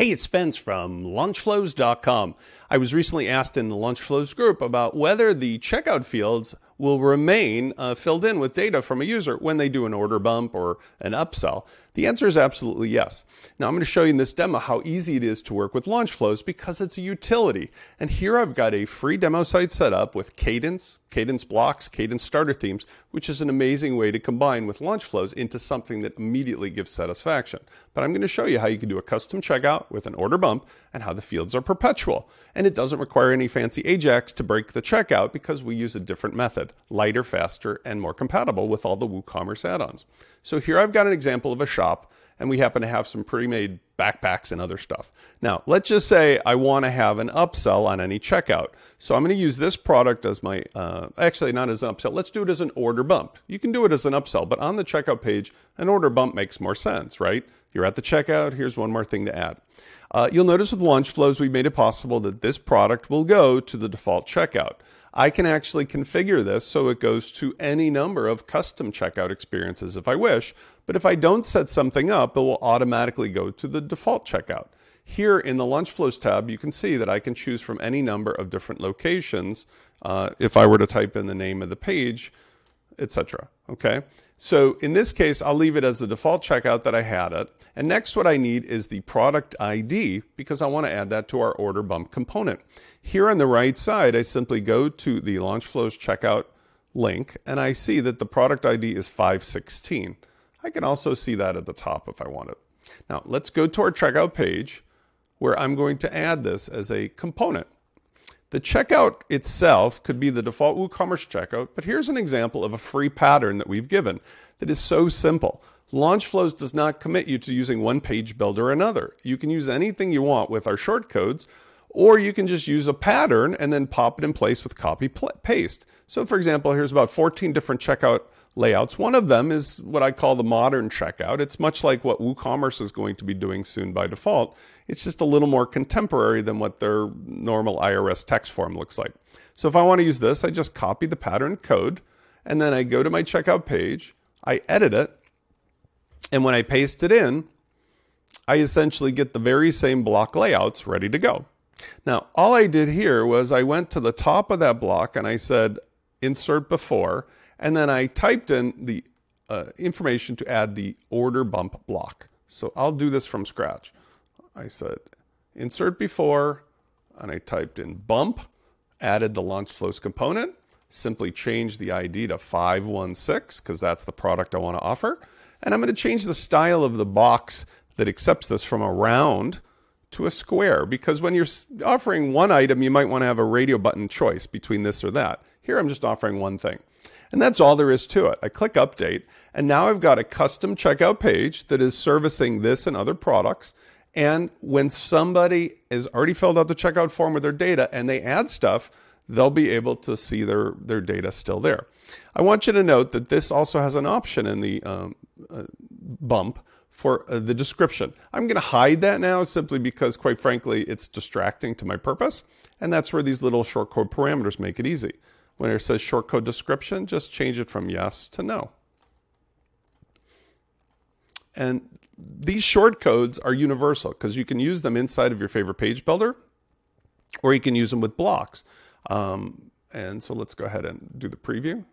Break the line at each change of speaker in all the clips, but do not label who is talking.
Hey, it's Spence from launchflows.com. I was recently asked in the LaunchFlows group about whether the checkout fields will remain uh, filled in with data from a user when they do an order bump or an upsell. The answer is absolutely yes. Now I'm going to show you in this demo how easy it is to work with LaunchFlows because it's a utility. And here I've got a free demo site set up with Kadence, Kadence blocks, Kadence starter themes, which is an amazing way to combine with LaunchFlows into something that immediately gives satisfaction. But I'm going to show you how you can do a custom checkout with an order bump and how the fields are perpetual. And it doesn't require any fancy Ajax to break the checkout because we use a different method, lighter, faster, and more compatible with all the WooCommerce add-ons. So here I've got an example of a shop and we happen to have some pre-made backpacks and other stuff. Now, let's just say I want to have an upsell on any checkout. So I'm going to use this product as my, uh, actually not as an upsell, let's do it as an order bump. You can do it as an upsell, but on the checkout page, an order bump makes more sense, right? You're at the checkout, here's one more thing to add. Uh, you'll notice with launch flows, we've made it possible that this product will go to the default checkout. I can actually configure this so it goes to any number of custom checkout experiences if I wish, but if I don't set something up, it will automatically go to the default checkout. Here in the LaunchFlows tab, you can see that I can choose from any number of different locations uh, if I were to type in the name of the page, etc. Okay, so in this case, I'll leave it as the default checkout that I had it. And next what I need is the product ID because I want to add that to our order bump component. Here on the right side, I simply go to the LaunchFlows checkout link and I see that the product ID is 516. I can also see that at the top if I want it. Now let's go to our checkout page where I'm going to add this as a component. The checkout itself could be the default WooCommerce checkout, but here's an example of a free pattern that we've given that is so simple. Launchflows does not commit you to using one page builder or another. You can use anything you want with our shortcodes, or you can just use a pattern and then pop it in place with copy paste. So for example, here's about 14 different checkout layouts. One of them is what I call the modern checkout. It's much like what WooCommerce is going to be doing soon by default. It's just a little more contemporary than what their normal IRS text form looks like. So if I want to use this, I just copy the pattern code and then I go to my checkout page, I edit it, and when I paste it in, I essentially get the very same block layouts ready to go. Now, all I did here was I went to the top of that block and I said insert before, and then I typed in the uh, information to add the order bump block. So I'll do this from scratch. I said insert before, and I typed in bump, added the launch flows component, simply change the ID to 516 because that's the product I want to offer. And I'm going to change the style of the box that accepts this from a round to a square because when you're offering one item, you might want to have a radio button choice between this or that. Here I'm just offering one thing. And that's all there is to it. I click update and now I've got a custom checkout page that is servicing this and other products. And when somebody has already filled out the checkout form with their data and they add stuff, they'll be able to see their, their data still there. I want you to note that this also has an option in the um, uh, bump for uh, the description. I'm going to hide that now simply because, quite frankly, it's distracting to my purpose. And that's where these little shortcode parameters make it easy. When it says shortcode description, just change it from yes to no. And these shortcodes are universal because you can use them inside of your favorite page builder or you can use them with blocks. Um, and so let's go ahead and do the preview.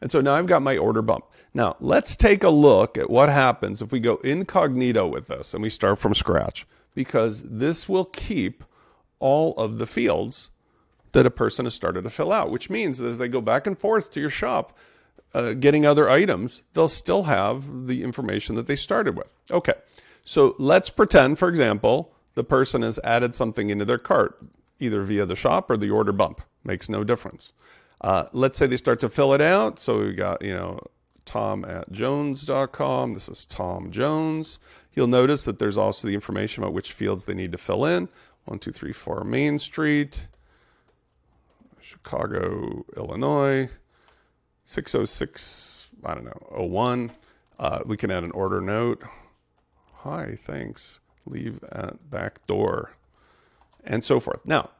And so now I've got my order bump. Now let's take a look at what happens if we go incognito with this and we start from scratch because this will keep all of the fields that a person has started to fill out, which means that if they go back and forth to your shop uh, getting other items, they'll still have the information that they started with. Okay, so let's pretend, for example, the person has added something into their cart, either via the shop or the order bump. Makes no difference. Uh, let's say they start to fill it out. So we got, you know, tom at jones.com. This is Tom Jones. You'll notice that there's also the information about which fields they need to fill in. 1234 Main Street, Chicago, Illinois, 606, I don't know, 01. Uh, we can add an order note. Hi, thanks. Leave at back door, and so forth. Now,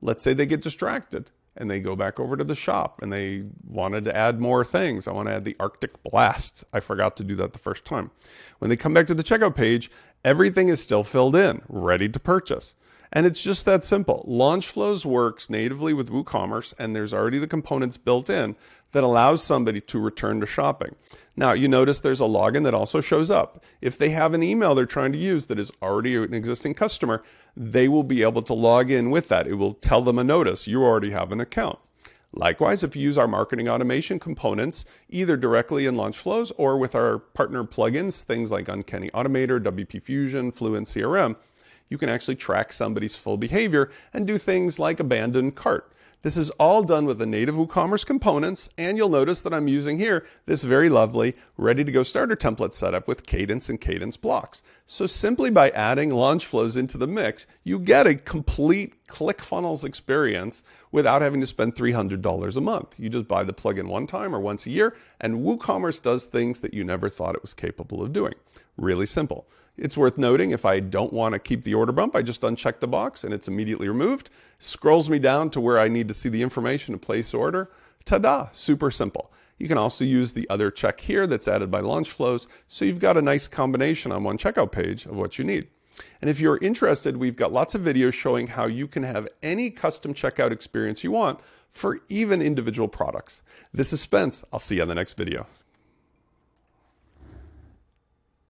let's say they get distracted and they go back over to the shop and they wanted to add more things. I want to add the Arctic Blast. I forgot to do that the first time. When they come back to the checkout page, everything is still filled in, ready to purchase. And it's just that simple. LaunchFlows works natively with WooCommerce, and there's already the components built in that allows somebody to return to shopping. Now, you notice there's a login that also shows up. If they have an email they're trying to use that is already an existing customer, they will be able to log in with that. It will tell them a notice you already have an account. Likewise, if you use our marketing automation components, either directly in LaunchFlows or with our partner plugins, things like Uncanny Automator, WP Fusion, Fluent CRM, you can actually track somebody's full behavior and do things like abandon cart. This is all done with the native WooCommerce components, and you'll notice that I'm using here this very lovely ready to go starter template setup with Kadence and Kadence blocks. So simply by adding LaunchFlows into the mix, you get a complete ClickFunnels experience without having to spend $300 a month. You just buy the plugin one time or once a year, and WooCommerce does things that you never thought it was capable of doing. Really simple. It's worth noting if I don't want to keep the order bump, I just uncheck the box and it's immediately removed. Scrolls me down to where I need to see the information to place order. Ta-da, super simple. You can also use the other check here that's added by LaunchFlows, so you've got a nice combination on one checkout page of what you need. And if you're interested, we've got lots of videos showing how you can have any custom checkout experience you want for even individual products. This is Spence. I'll see you on the next video.